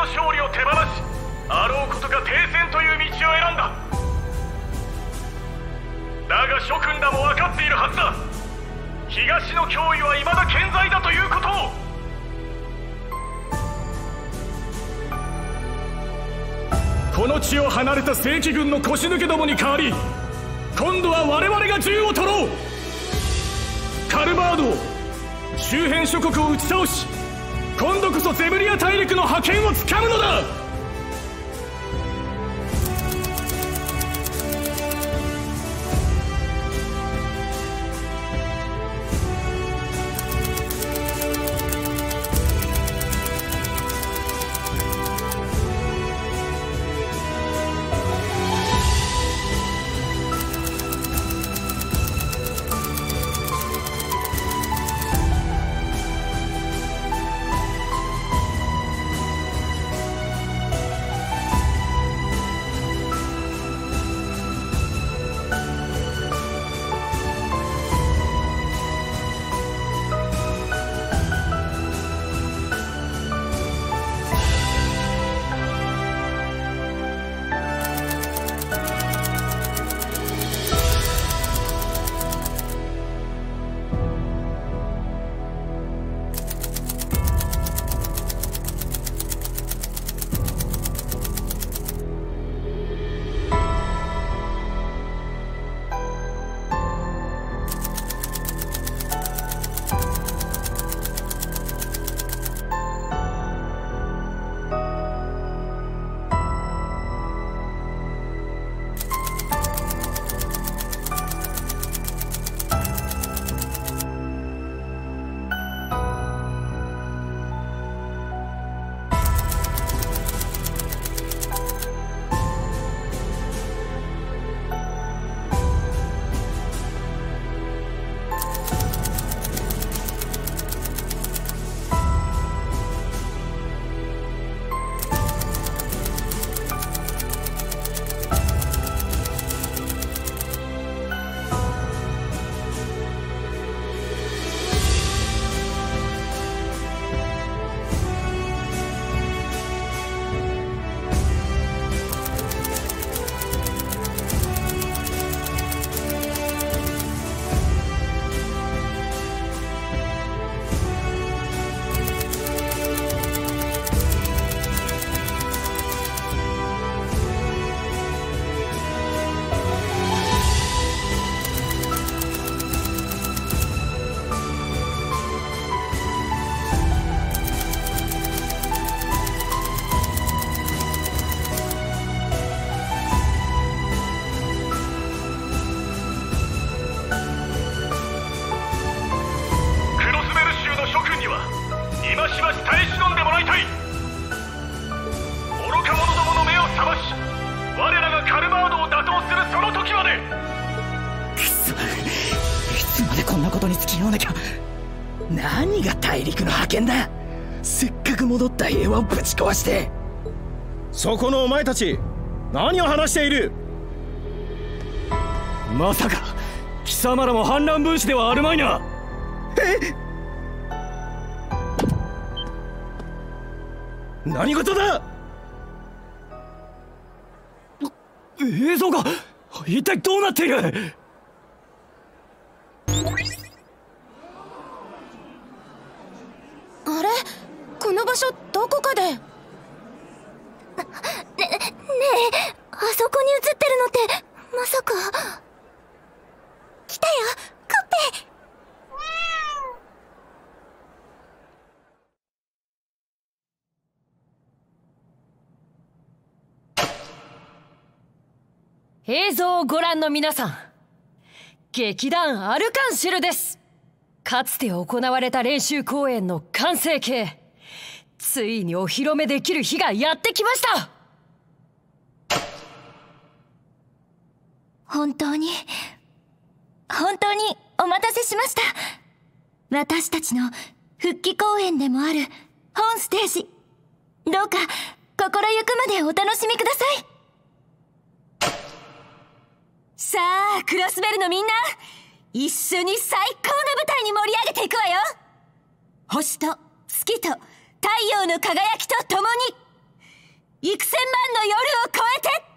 の勝利を手放しあろうことか停戦という道を選んだ。だが諸君らも分かっているはずだ。東の脅威は未だ健在だということを。この地を離れた正規軍の腰抜けどもに代わり今度は我々が銃を取ろう。カルバードを周辺諸国を打ち倒しそゼブリア大陸の覇権をつかむのだち壊して。そこのお前たち何を話している？まさか貴様らも反乱分子ではあるまいな。え？何事だ？映像が一体どうなっている？あれ？この場所どこかで。ねねえあそこに映ってるのってまさか。来たよコッペ。映像をご覧の皆さん劇団アルカンシルです。かつて行われた練習公演の完成形。ついにお披露目できる日がやってきました。本当に本当にお待たせしました。私たちの復帰公演でもある本ステージ。どうか心ゆくまでお楽しみください。さあクロスベルのみんな一緒に最高の舞台に盛り上げていくわよ。星と月と太陽の輝きと共に幾千万の夜を超えて。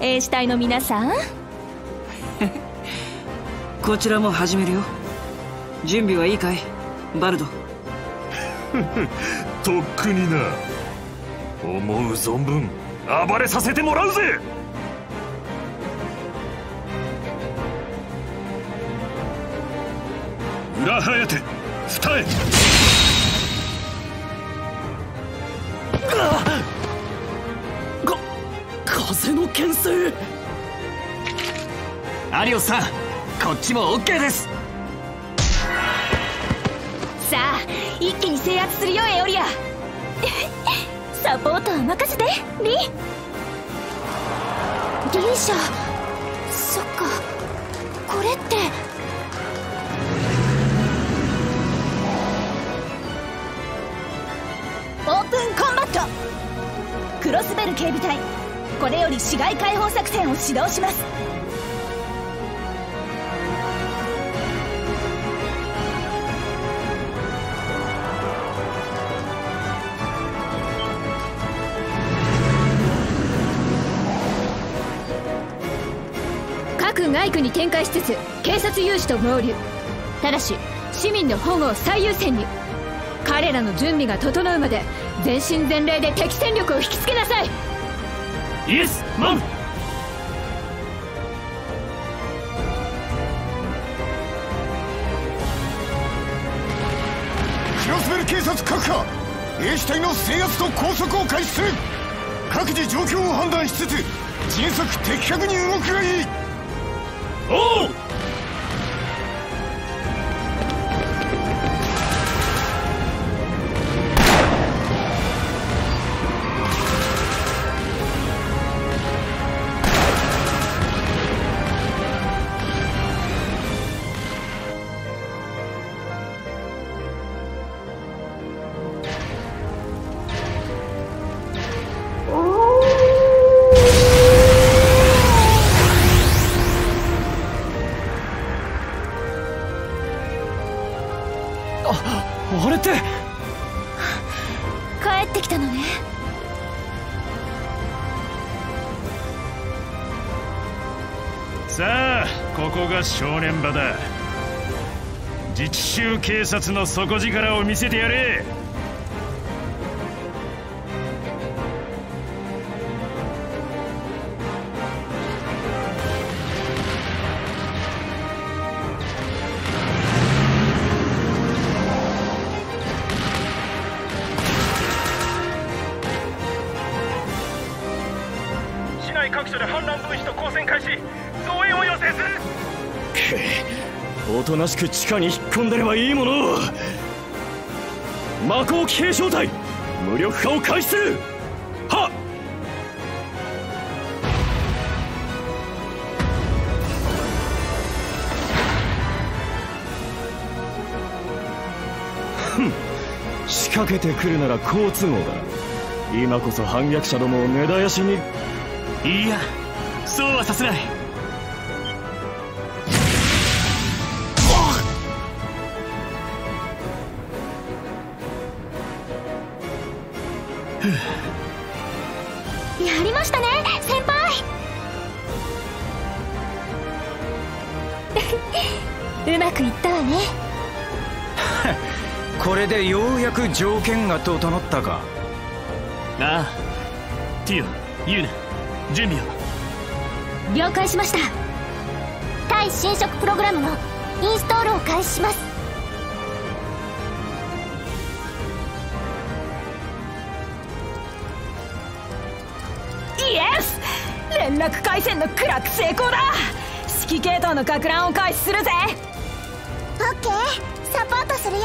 A 死体の皆さん？こちらも始めるよ。準備はいいかい？バルド。とっくにな。思う存分暴れさせてもらうぜ！裏颯二重風の牽制。アリオスさんこっちも OK です。さあ一気に制圧するよエオリア。サポートは任せてリリーシャそっか。これって。オープンコンバット。クロスベル警備隊。これより市街開放作戦を始動します。各外区に展開しつつ警察有志と合流。ただし市民の保護を最優先に。彼らの準備が整うまで全身全霊で敵戦力を引きつけなさい。イエスマン。クロスベル警察各課 A 死体の制圧と拘束を開始する。各自状況を判断しつつ迅速的確に動くがいい。おうが正念場だ。自治州警察の底力を見せてやれ。となしく地下に引っ込んでればいいものを。魔法騎兵小隊無力化を開始する。はっ。かけてくるなら好都合だ。今こそ反逆者どもを根絶やしに。いやそうはさせない。やりましたね先輩。うまくいったわね。これでようやく条件が整ったか。ああティオユーナ準備を了解しました。対侵食プログラムのインストールを開始します連絡回線のクラック成功だ。指揮系統のか乱を開始するぜ。オッケー。サポートするよ。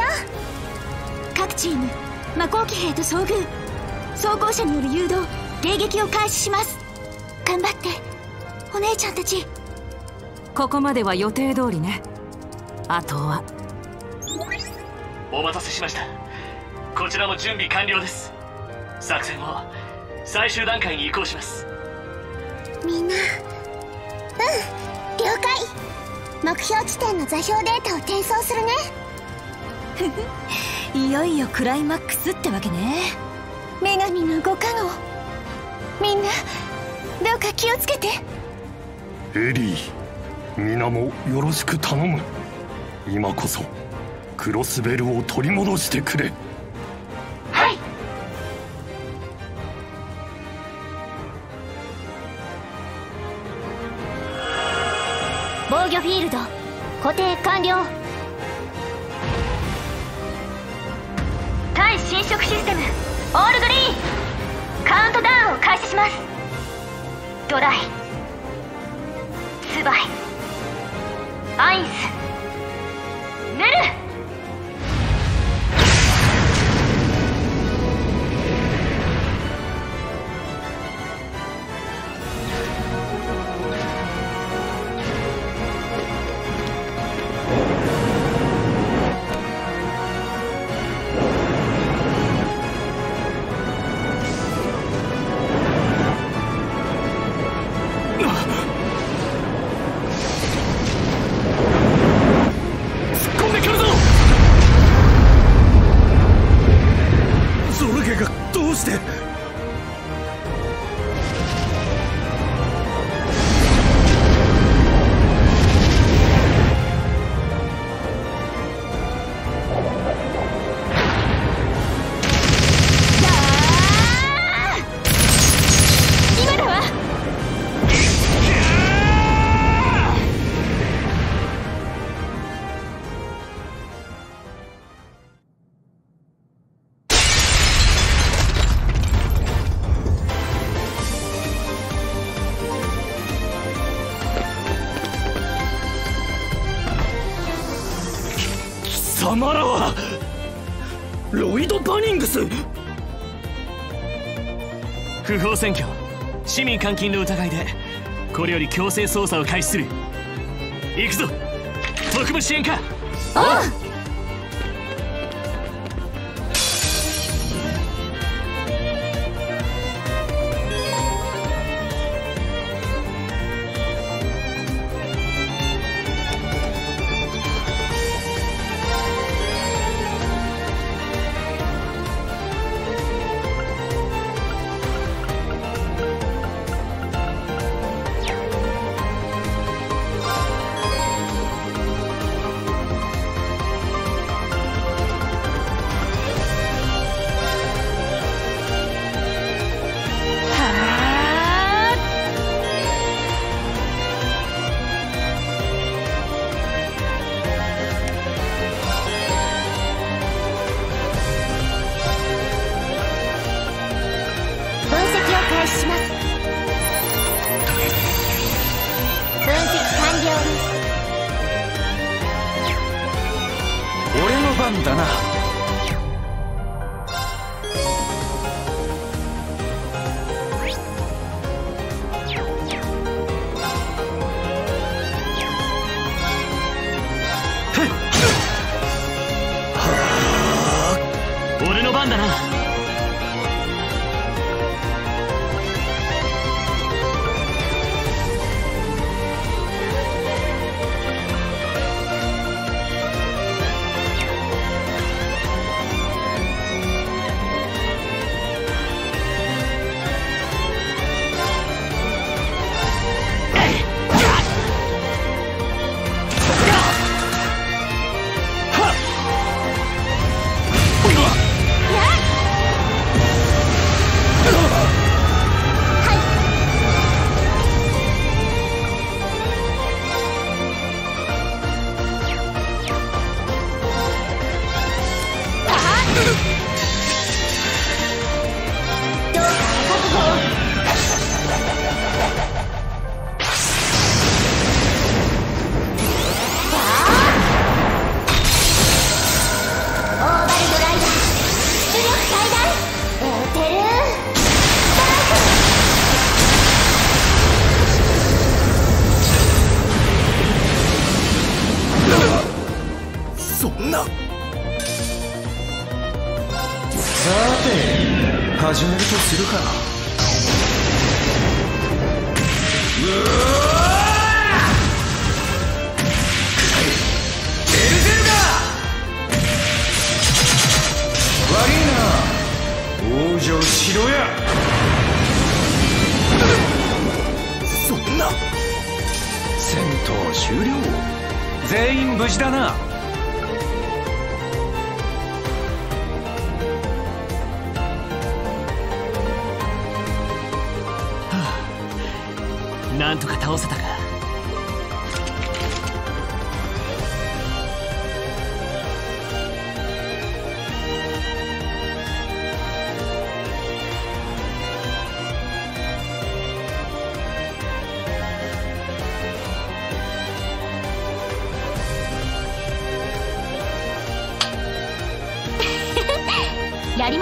各チーム魔法騎兵と遭遇。装甲車による誘導迎撃を開始します。頑張って。お姉ちゃんたち。ここまでは予定通りね。あとは。お待たせしました。こちらも準備完了です。作戦を最終段階に移行しますみんな。うん。了解。目標地点の座標データを転送するね。いよいよクライマックスってわけね。女神のご加護みんなどうか気をつけて。エリー皆もよろしく頼む。今こそクロスベルを取り戻してくれ固定完了。対侵食システム。オールグリーン。カウントダウンを開始します。ドライツバイ。アインス。ングス不法占拠市民監禁の疑いでこれより強制捜査を開始する。行くぞ。特務支援課。分析始めるとするか悪いな。往生しろや。そんな。戦闘終了。全員無事だな。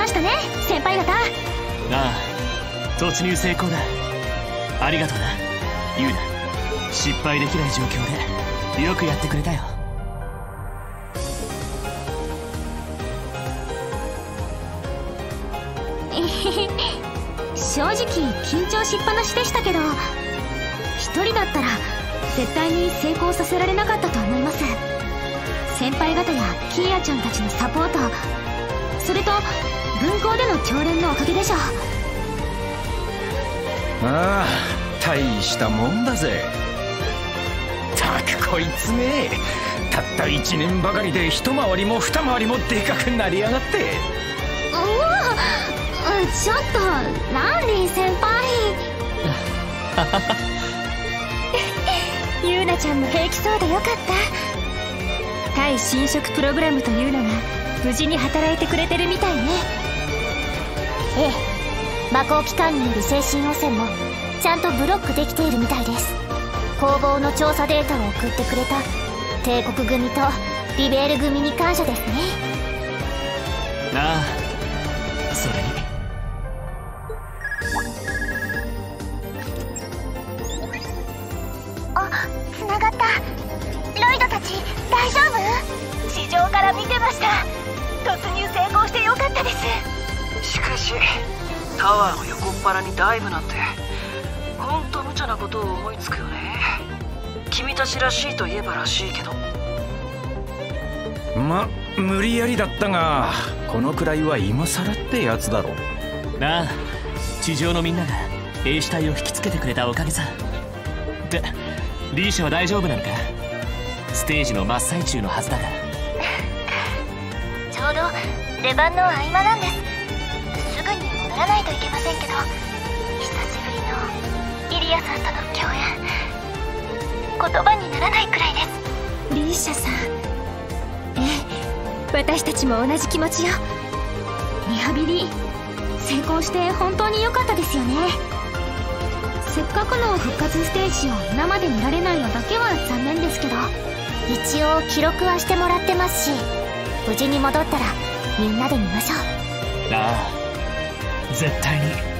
ましたね先輩方。ああ突入成功だ。ありがとうな。ユウナ失敗できない状況でよくやってくれたよ。正直緊張しっぱなしでしたけど一人だったら絶対に成功させられなかったと思います。先輩方やキーヤちゃんたちのサポート。それと分校での教練のおかげでしょう。ああ大したもんだぜ。たくこいつめたった1年ばかりで一回りも二回りもでかくなりやがって。おおちょっとランリー先輩。ユーナちゃんも平気そうでよかった。対侵食プログラムというのが無事に働いてくれてるみたいねええ。魔法機関による精神汚染もちゃんとブロックできているみたいです。工房の調査データを送ってくれた帝国組とリベール組に感謝ですね。ああことを思いつくよね。君たちらしいといえばらしいけど。ま無理やりだったがこのくらいは今更ってやつだろなあ地上のみんなが兵士隊を引きつけてくれたおかげさ。でリーシャは大丈夫なのか？ステージの真っ最中のはずだが ちょうど出番の合間なんです。すぐに戻らないといけませんけどリアさんとの共演。言葉にならないくらいです。リーシャさん。ええ。私たちも同じ気持ちよ。リハビリ成功して本当に良かったですよね。せっかくの復活ステージを生で見られないのだけは残念ですけど一応記録はしてもらってますし無事に戻ったらみんなで見ましょう。ああ絶対に。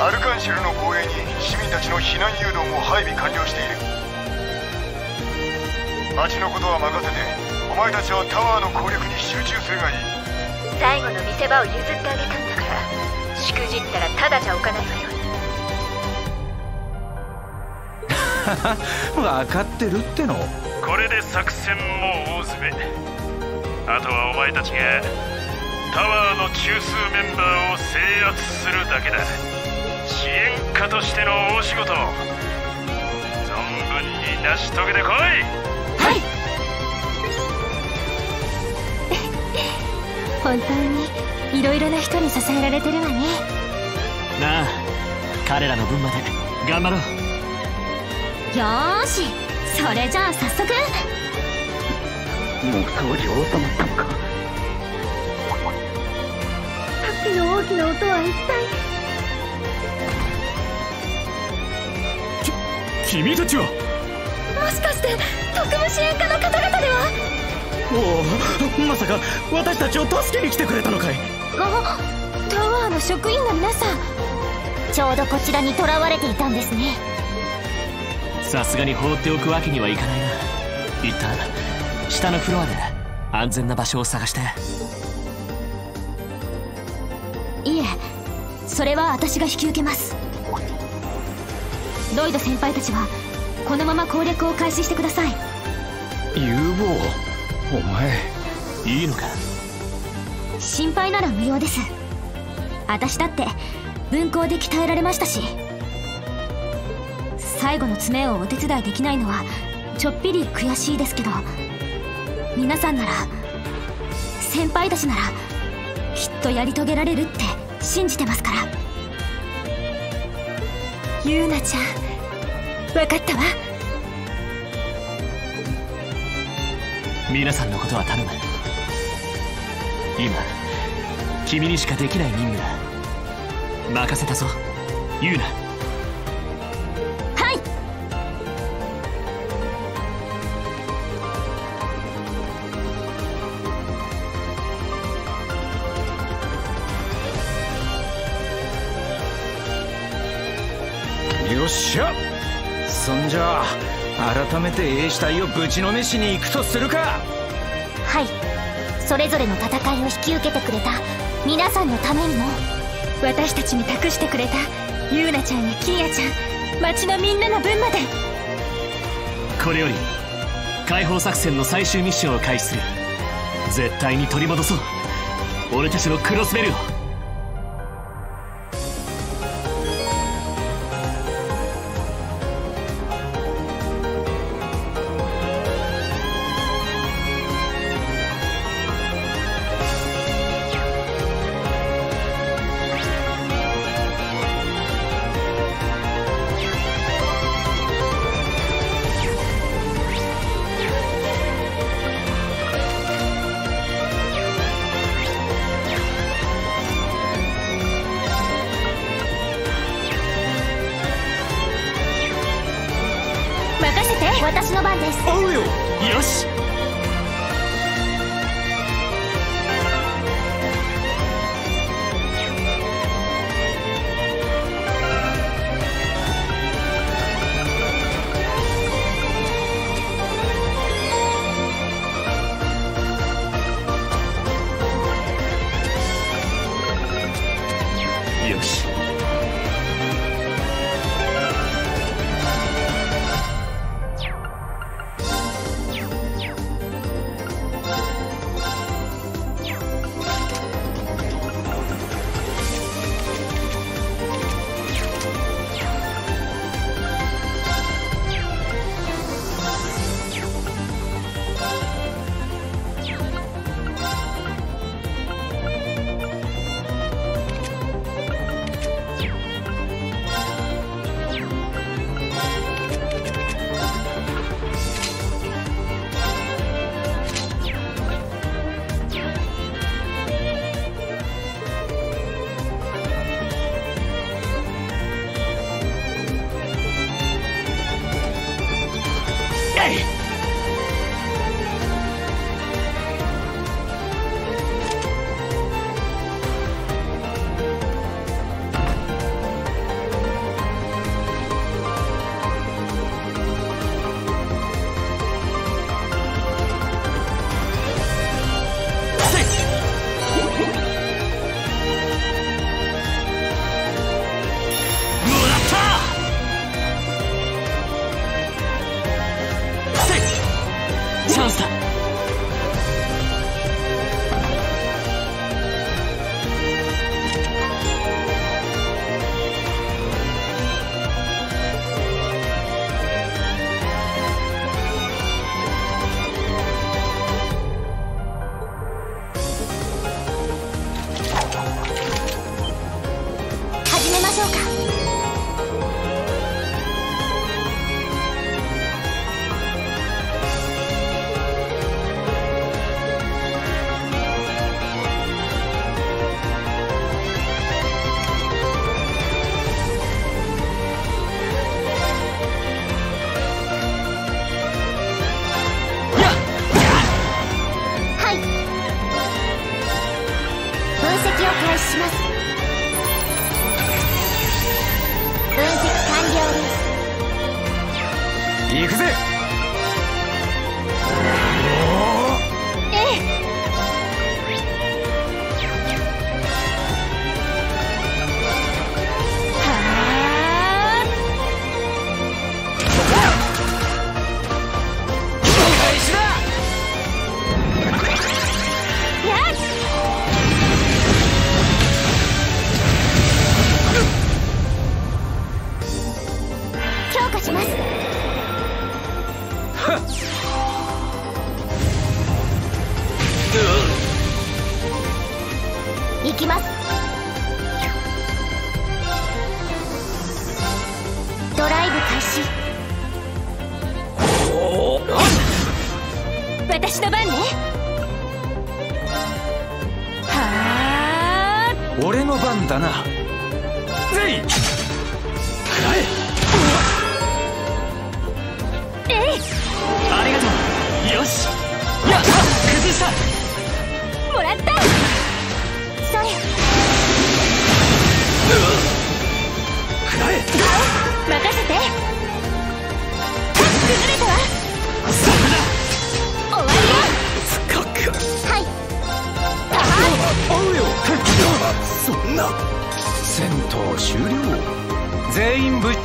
アルカンシェルの防衛に市民たちの避難誘導も配備完了している。町のことは任せてお前たちはタワーの攻略に集中するがいい。最後の見せ場を譲ってあげたんだから。しくじったらただじゃおかないわよ。分かってるっての？これで作戦も大詰め。あとはお前たちがタワーの中枢メンバーを制圧するだけだ支援家としての大仕事。存分に成し遂げてこい。本当にいろいろな人に支えられてるわね。なあ彼らの分まで頑張ろう。よーし。それじゃあ早速。もう総理収まったのか。さっきの大きな音は一体君たちは。もしかして特務支援課の方々では？おおまさか私たちを助けに来てくれたのかい。あタワーの職員の皆さんちょうどこちらに囚われていたんですね。さすがに放っておくわけにはいかないな。一旦下のフロアで安全な場所を探して。いえそれは私が引き受けますロイド先輩たちはこのまま攻略を開始してください。有望。お前いいのか？心配なら無用です。私だって分校で鍛えられましたし。最後の詰めをお手伝いできないのはちょっぴり悔しいですけど。皆さんなら先輩たちならきっとやり遂げられるって信じてますから。ゆうなちゃん分かったわ。皆さんのことは頼む。今君にしかできない任務だ。任せたぞ。ユうナはい。よっしゃそんじゃあ改めて英死隊をぶちのめしに行くとするか。はい。それぞれの戦いを引き受けてくれた。皆さんのためにも。私たちに託してくれた。ゆうなちゃんやキーヤちゃん。町のみんなの分まで。これより解放作戦の最終ミッションを開始する。絶対に取り戻そう。俺たちのクロスベルを戦闘終了。全員ぶっ